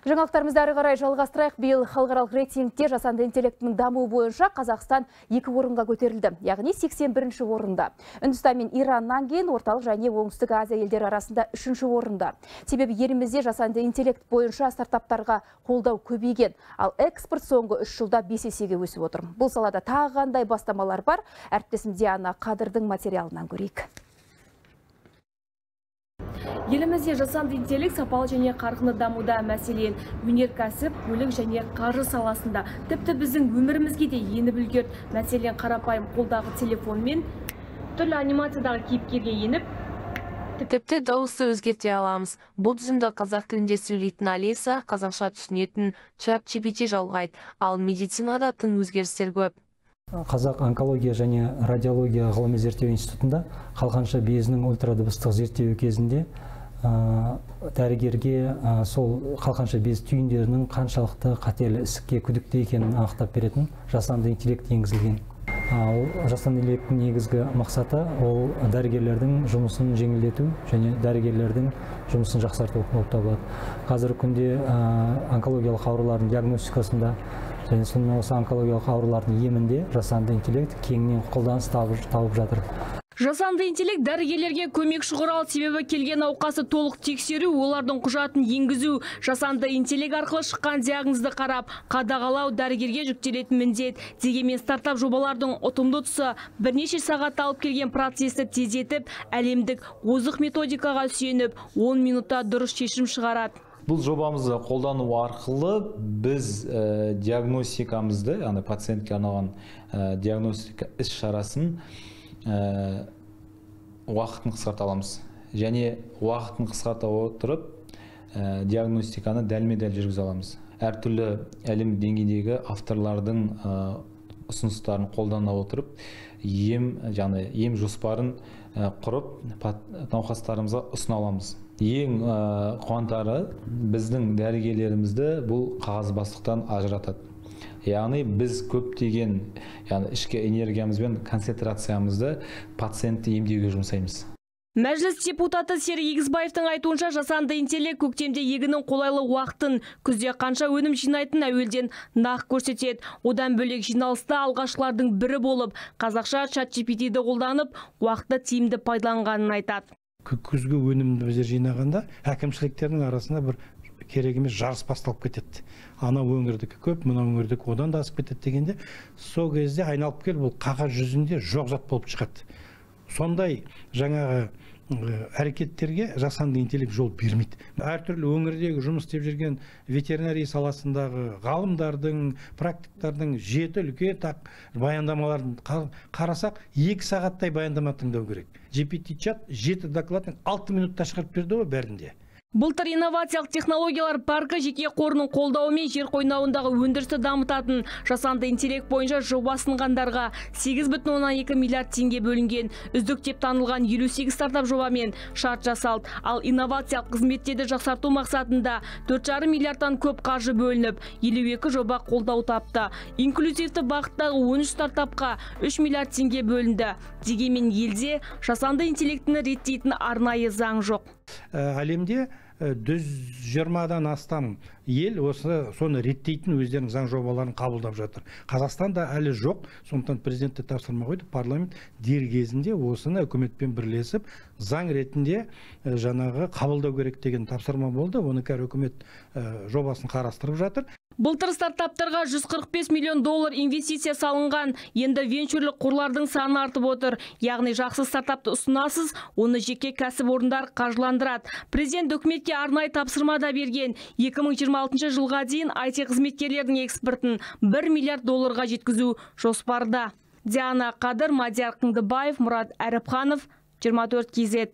Жаңалықтарымызды ары қарай жалғастырайық. Биыл халықаралық рейтингте жасанды интеллектінің дамуы бойынша Қазақстан екі орынға көтерілді, яғни 81-ші орында. Үндістан мен Ираннан кейін орталық және оңтүстік Азия елдері арасында үшінші орында. Себебі елімізде жасанды интеллект бойынша стартаптарға қолдау көбейген, ал экспорт соңғы үш жылда бес есеге өсіп отыр. Бұл салада тағы қандай бастамалар бар? Әріптесім Диана Қадырдың материалынан көрейік. Елімізде жасанды интеллект сапалы және қарқынды дамуда мәселен өнеркәсіп, көлік және қаржы саласында. Тіпті біздің өмірімізге де еніп үлгерді. Мәселен қарапайым қолдағы телефонмен түрлі анимациядағы кейіпкерге еніп тіпті дауысты өзгерте аламыз. Бұл тізімді қазақ тілінде сөйлейтін алиса қазақша түсінетін чат gpt жалғайды. Ал медицинада тың өзгерістер көп. Қазақ онкология және радиология ғылыми зерттеу институтында қалқанша безінің ультрадыбыстық зерттеуі кезінде дәрігерге сол қалқанша без түйіндерінің қаншалықты қателі ісікке күдікті екенін анықтап беретін жасанды интеллект енгізілген. Ал жасанды интеллекттің негізгі мақсаты ол дәрігерлердің жұмысын жеңілдету және дәрігерлердің жұмысын жақсарту болып табылады. Қазіргі күнде онкологиялық аурулардың диагностикасында және сонымен осы онкологиялық аурулардың емінде жасанды интеллект кеңінен қолданыс тауып жатыр. Жасанды интеллект дәрігерлерге көмек құрал себебі келген науқасы толық тексеру, олардың құжатын енгізу, жасанды интеллект арқылы шыққан диагнозды қарап, қадағалау дәрігерге жүктелетін міндет. Дегенмен стартап жобалардың ұтымды тұсы бірнеше сағат алып келген процесті тездетіп, әлемдік озық методикаға сүйеніп, 10 минутта дұрыс шешім шығарады. Бұл жобамызды қолдану арқылы біз ә, диагностикамызды яғни пациентке арналған ә, диагностика іс шарасын ә, уақытын қысқарта аламыз. Және уақытын қысқарта отырып ә, диагностиканы дәлме дәл жүргізе аламыз. Әртүрлі әлем деңгейдегі авторлардың ә, ұсыныстарын қолдана отырып ем яғни ем жоспарын ә, құрып науқастарымызға ұсына аламыз. Ең ә, қуантары біздің дәрігерлерімізді бұл қағазбастықтан ажыратады. Яғни біз көптеген яғни ішкі энергиямыз бен концентрациямызды пациентті емдеуге жұмсаймыз Мәжіліс депутаты Серік Егізбаевтың айтуынша жасанды интеллект көктемде егінің қолайлы уақытын, күзде қанша өнім жинайтын әуелден нақ көрсетеді. Одан бөлек жиналыста алғашқылардың бірі болып, қазақша чат GPT-ді қолданып, уақытты тиімді пайдаланғанын айтады. Күзгі өнімді біздер жинағанда әкімшіліктердің арасында бір керек емес жарыс басталып кетеді. Ана өңірдікі көп мына өңірдікі одан да асып кетеді дегенде сол кезде айналып келіп ол қағаз жүзінде жоқ зат болып шығады. Сондай жаңағы әрекеттерге жасанды интеллект жол бермейді. Әртүрлі өңірдегі жұмыс істеп жүрген ветеринария саласындағы ғалымдардың практиктардың жеті үлкен тақ баяндамаларын қарасақ екі сағаттай баяндама тыңдау керек. Gpt чат жеті докладын алты минутта шығарып берді ғой бәрінде. Былтыр инновациялық технологиялар паркі жеке қорының қолдауымен жер қойнауындағы өндірісті дамытатын жасанды интеллект бойынша жобасынғандарға 8,2 миллиард теңге бөлінген. Үздік деп танылған 58 стартап жобамен шарт жасалды. Ал инновациялық қызметтерді жақсарту мақсатында 4,5 миллиардтан көп қаржы бөлініп, 52 жоба қолдау тапты. Инклюзивті бағыттағы 13 стартапқа 3 миллиард теңге бөлінді. Дегенмен елде жасанды интеллектіні реттейтін арнайы заң жоқ. Ә, әлемде жүз жиырмадан астам ел осы соны реттейтін өздерінің заң жобаларын қабылдап жатыр қазақстан да әлі жоқ сондықтан президент те тапсырма қойды парламент дер кезінде осыны үкіметпен бірлесіп заң ретінде жаңағы қабылдау керек деген тапсырма болды оны қазір үкімет жобасын қарастырып жатыр Былтыр стартаптарға 145 миллион доллар инвестиция салынған. Енді венчурлік қорлардың саны артып отыр. Яғни жақсы стартапты ұсынасыз, оны жеке кәсіп орындар қаржыландырады. Президент үкіметке арнайы тапсырма да берген. 2026 жылға дейін IT қызметкерлердің экспортын 1 миллиард долларға жеткізу жоспарда. Диана Қадыр, Мадияр Қыңдыбаев, Мұрат Әріпханов, 24 кз.